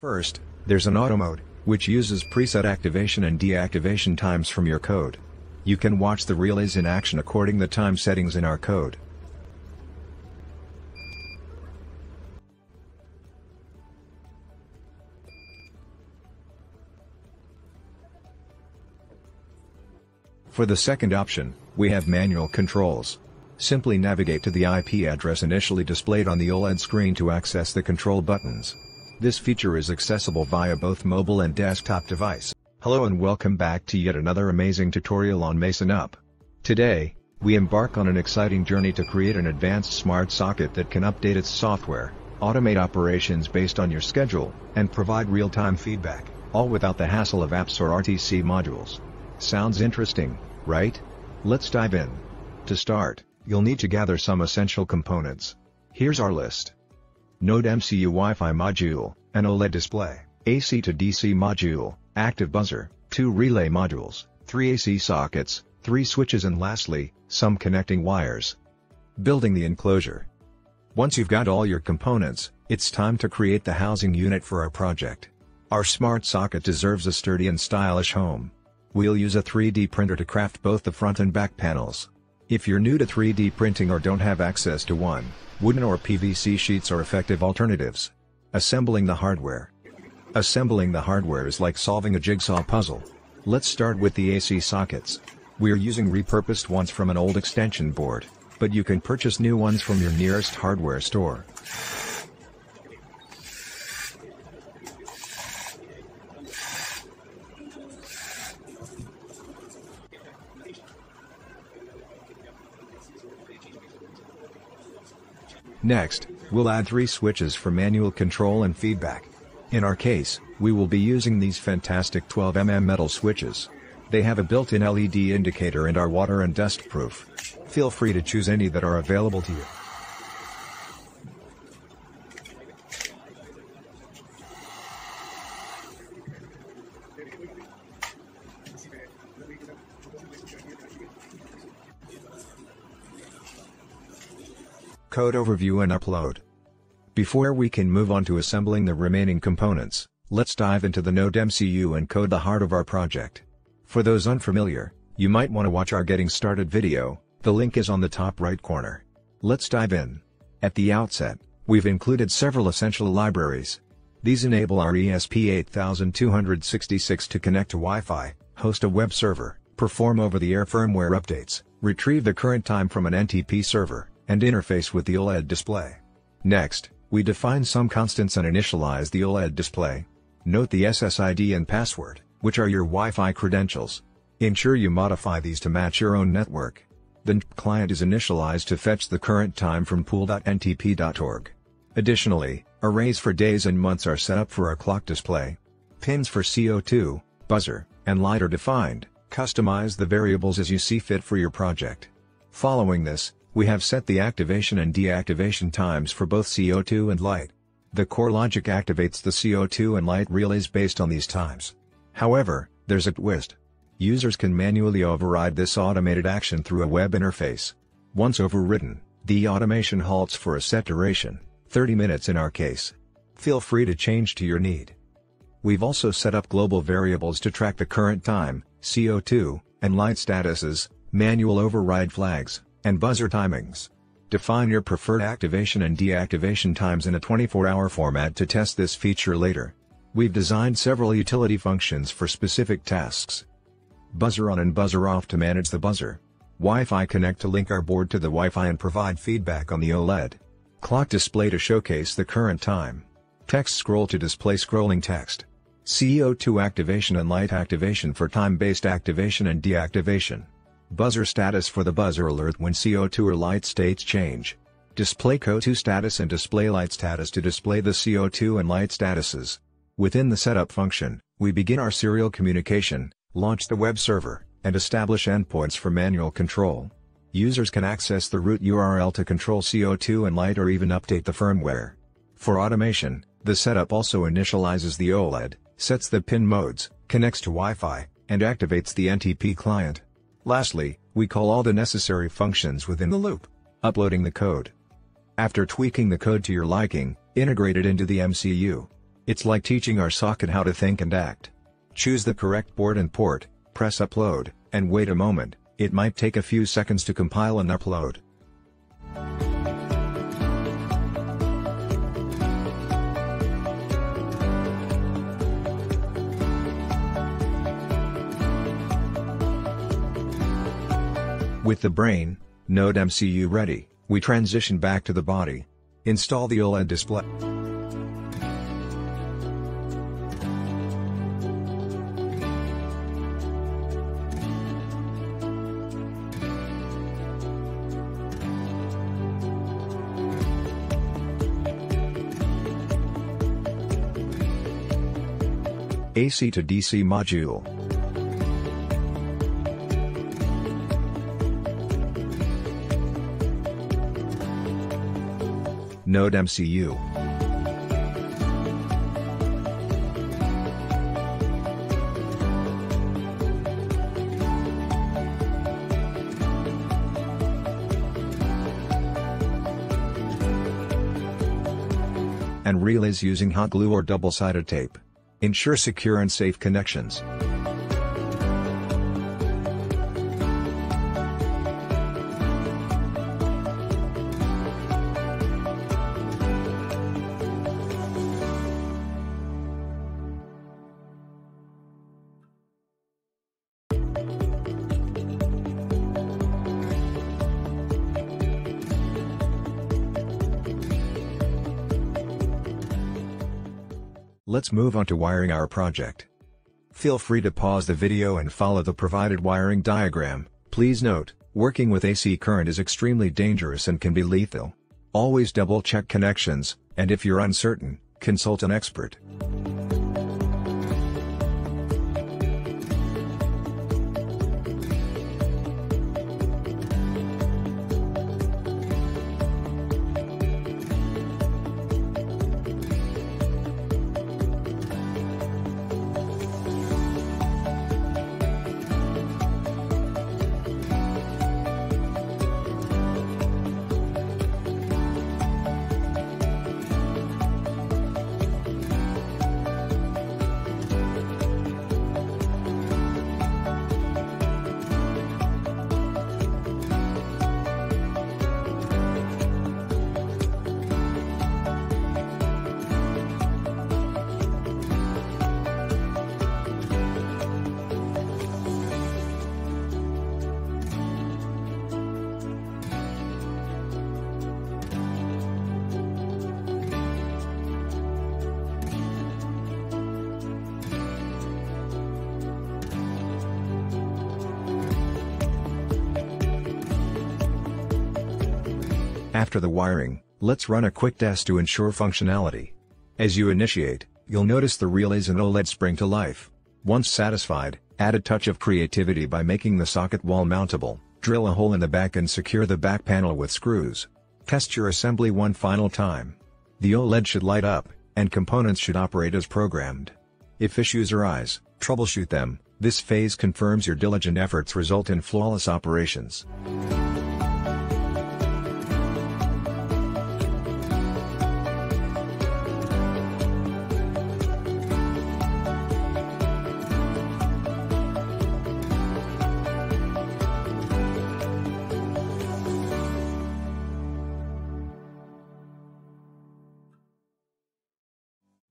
First, there's an auto mode, which uses preset activation and deactivation times from your code. You can watch the relays in action according the time settings in our code. For the second option, we have manual controls. Simply navigate to the IP address initially displayed on the OLED screen to access the control buttons. This feature is accessible via both mobile and desktop device. Hello and welcome back to yet another amazing tutorial on Maison Up. Today, we embark on an exciting journey to create an advanced smart socket that can update its software, automate operations based on your schedule, and provide real-time feedback, all without the hassle of apps or RTC modules. Sounds interesting, right? Let's dive in. To start, you'll need to gather some essential components. Here's our list. Node MCU Wi-Fi module, an OLED display, AC to DC module, active buzzer, two relay modules, three AC sockets, three switches and lastly, some connecting wires. Building the enclosure. Once you've got all your components, it's time to create the housing unit for our project. Our smart socket deserves a sturdy and stylish home. We'll use a 3D printer to craft both the front and back panels. If you're new to 3D printing or don't have access to one, wooden or PVC sheets are effective alternatives. Assembling the hardware. Assembling the hardware is like solving a jigsaw puzzle. Let's start with the AC sockets. We're using repurposed ones from an old extension board, but you can purchase new ones from your nearest hardware store. Next, we'll add three switches for manual control and feedback. In our case, we will be using these fantastic 12mm metal switches. They have a built-in LED indicator and are water and dust proof. Feel free to choose any that are available to you. Code overview and upload. Before we can move on to assembling the remaining components, let's dive into the Node MCU and code the heart of our project. For those unfamiliar, you might want to watch our getting started video, the link is on the top right corner. Let's dive in. At the outset, we've included several essential libraries. These enable our ESP8266 to connect to Wi-Fi, host a web server, perform over-the-air firmware updates, retrieve the current time from an NTP server, and interface with the OLED display. Next, we define some constants and initialize the OLED display. Note the SSID and password, which are your Wi-Fi credentials. Ensure you modify these to match your own network. The client is initialized to fetch the current time from pool.ntp.org. Additionally, arrays for days and months are set up for our clock display. Pins for CO2, buzzer, and light are defined. Customize the variables as you see fit for your project. Following this, we have set the activation and deactivation times for both CO2 and light. The core logic activates the CO2 and light relays based on these times. However, there's a twist. Users can manually override this automated action through a web interface. Once overridden, the automation halts for a set duration, 30 minutes in our case. Feel free to change to your need. We've also set up global variables to track the current time, CO2, and light statuses, manual override flags, and buzzer timings. Define your preferred activation and deactivation times in a 24-hour format to test this feature later. We've designed several utility functions for specific tasks. Buzzer on and buzzer off to manage the buzzer. Wi-Fi connect to link our board to the Wi-Fi and provide feedback on the OLED. Clock display to showcase the current time. Text scroll to display scrolling text. CO2 activation and light activation for time-based activation and deactivation. Buzzer status for the buzzer alert when CO2 or light states change. Display CO2 status and display light status to display the CO2 and light statuses. Within the setup function, we begin our serial communication, launch the web server, and establish endpoints for manual control. Users can access the root URL to control CO2 and light or even update the firmware. For automation, the setup also initializes the OLED, sets the pin modes, connects to Wi-Fi, and activates the NTP client. Lastly, we call all the necessary functions within the loop. Uploading the code. After tweaking the code to your liking, integrate it into the MCU. It's like teaching our socket how to think and act. Choose the correct board and port, press upload, and wait a moment, it might take a few seconds to compile and upload. With the brain, Node MCU ready, we transition back to the body. Install the OLED display. AC to DC module. Node MCU. And relays using hot glue or double-sided tape. Ensure secure and safe connections. Let's move on to wiring our project. Feel free to pause the video and follow the provided wiring diagram. Please note, working with AC current is extremely dangerous and can be lethal. Always double check connections, and if you're uncertain, consult an expert. After the wiring, let's run a quick test to ensure functionality. As you initiate, you'll notice the relays and OLED spring to life. Once satisfied, add a touch of creativity by making the socket wall mountable, drill a hole in the back and secure the back panel with screws. Test your assembly one final time. The OLED should light up, and components should operate as programmed. If issues arise, troubleshoot them, this phase confirms your diligent efforts result in flawless operations.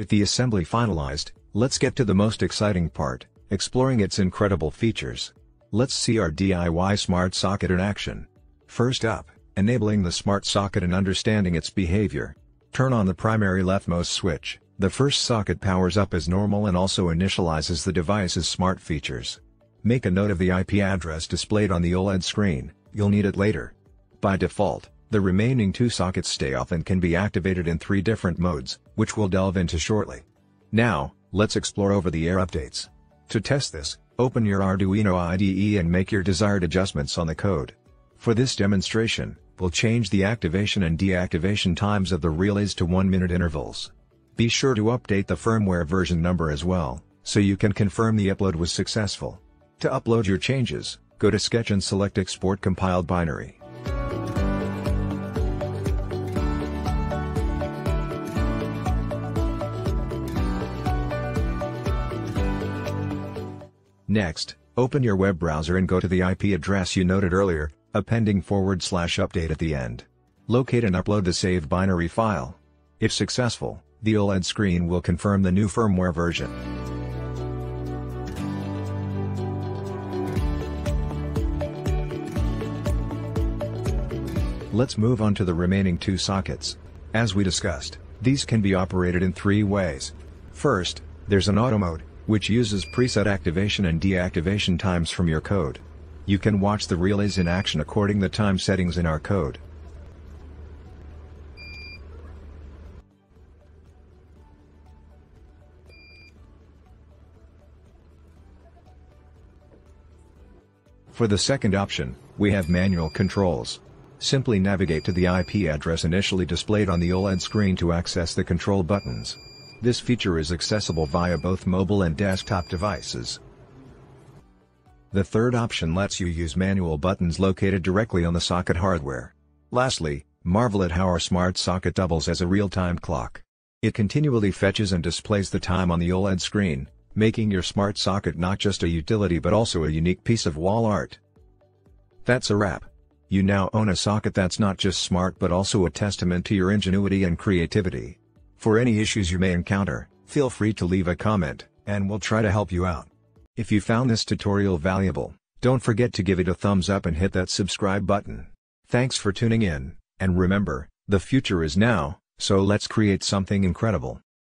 With the assembly finalized, let's get to the most exciting part, exploring its incredible features. Let's see our DIY smart socket in action. First up, enabling the smart socket and understanding its behavior. Turn on the primary leftmost switch, the first socket powers up as normal and also initializes the device's smart features. Make a note of the IP address displayed on the OLED screen, you'll need it later. By default, the remaining two sockets stay off and can be activated in three different modes, which we'll delve into shortly. Now, let's explore over-the-air updates. To test this, open your Arduino IDE and make your desired adjustments on the code. For this demonstration, we'll change the activation and deactivation times of the relays to 1-minute intervals. Be sure to update the firmware version number as well, so you can confirm the upload was successful. To upload your changes, go to Sketch and select Export Compiled Binary. Next, open your web browser and go to the IP address you noted earlier, appending forward slash update at the end. Locate and upload the saved binary file. If successful, the OLED screen will confirm the new firmware version. Let's move on to the remaining two sockets. As we discussed, these can be operated in three ways. First, there's an auto mode, which uses preset activation and deactivation times from your code. You can watch the relays in action according the time settings in our code. For the second option, we have manual controls. Simply navigate to the IP address initially displayed on the OLED screen to access the control buttons. This feature is accessible via both mobile and desktop devices. The third option lets you use manual buttons located directly on the socket hardware. Lastly, marvel at how our smart socket doubles as a real-time clock. It continually fetches and displays the time on the OLED screen, making your smart socket not just a utility but also a unique piece of wall art. That's a wrap. You now own a socket that's not just smart but also a testament to your ingenuity and creativity. For any issues you may encounter, feel free to leave a comment, and we'll try to help you out. If you found this tutorial valuable, don't forget to give it a thumbs up and hit that subscribe button. Thanks for tuning in, and remember, the future is now, so let's create something incredible.